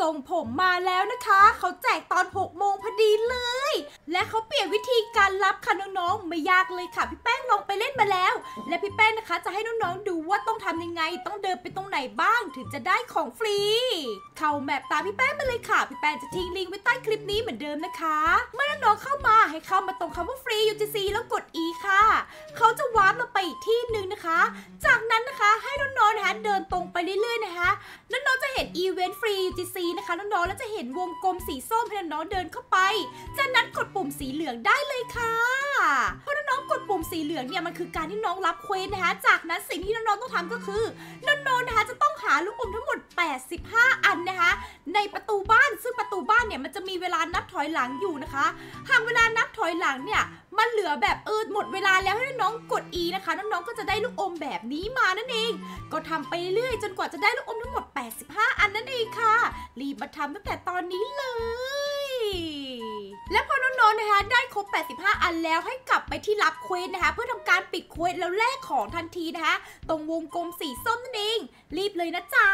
ส่งผมมาแล้วนะคะ เขาแจกตอน 6 โมงพอดีเลย และเขาเปลี่ยนวิธีการรับค่ะน้องๆ ไม่ยากเลยค่ะ พี่แป้งลองไปเล่นมาแล้ว และพี่แป้งนะคะ จะให้น้องๆ ดูว่าต้องทำยังไง ต้องเดินไปตรงไหนบ้างถึงจะได้ของฟรี เข้าแมปตามพี่แป้งมาเลยค่ะ พี่แป้งจะทิ้งลิงก์ไว้ใต้คลิปนี้เหมือนเดิมนะคะ เมื่อน้องๆ เข้ามาให้เข้ามาตรงคำว่าฟรี UGC แล้วกด E ค่ะ เขาจะวาร์ปเราไปอีกที่หนึ่งนะคะ จากนั้นนะคะให้ เดินตรงไปเรื่อยๆนะคะ น้องๆจะเห็นอีเวนต์ฟรี UGC นะคะ น้องๆ แล้วจะเห็นวงกลมสีส้มให้น้องๆเดินเข้าไป จากนั้นกดปุ่มสีเหลืองได้เลยค่ะ เพราะน้องๆ กดปุ่มสีเหลืองเนี่ยมันคือการที่น้องรับ quest นะคะ จากนั้นสิ่งที่น้องๆ ต้องทำก็คือ น้องๆ นะคะจะต้องหาลูกอมทั้งหมด 85 อันนะคะ ในประตูบ้าน ซึ่งประตูบ้านเนี่ยมันจะมีเวลานับถอยหลังอยู่นะคะ หากเวลานับถอยหลังเนี่ยมันเหลือแบบเออหมดเวลาแล้วให้น้องกด E นะคะ น้องๆ ก็จะได้ลูกอมแบบนี้มานั่นเอง ก็ทำไปเรื่อยจนกว่าจะได้ลูกอมทั้งหมด 85 อันนั่นเองค่ะ รีบมาทำตั้งแต่ตอนนี้เลย และพอน้องๆนะคะได้ครบ 85 อันแล้วให้กลับไปที่รับ quest นะคะ เพื่อทำการปิด quest แล้วแลกของทันทีนะคะ ตรงวงกลมสีส้มนั่นเอง รีบเลยนะจ๊ะ